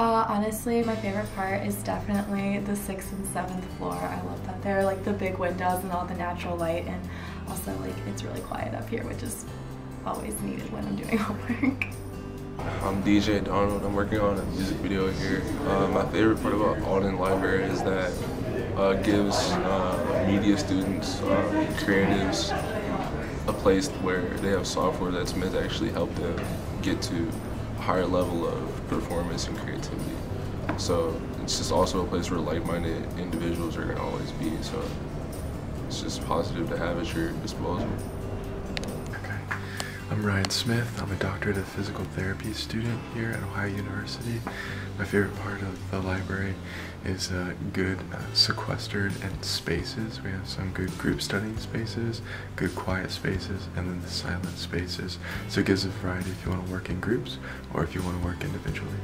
Uh, honestly, my favorite part is definitely the sixth and seventh floor. I love that there are like the big windows and all the natural light, and also like it's really quiet up here, which is always needed when I'm doing homework. I'm DJ Donald. I'm working on a music video here. Uh, my favorite part about Alden Library is that uh, gives uh, media students, uh, creatives, a place where they have software that's meant to actually help them get to higher level of performance and creativity. So it's just also a place where like-minded individuals are gonna always be. So it's just positive to have at your disposal. I'm Ryan Smith. I'm a doctorate of physical therapy student here at Ohio University. My favorite part of the library is uh, good uh, sequestered and spaces. We have some good group studying spaces, good quiet spaces, and then the silent spaces. So it gives a variety if you want to work in groups or if you want to work individually.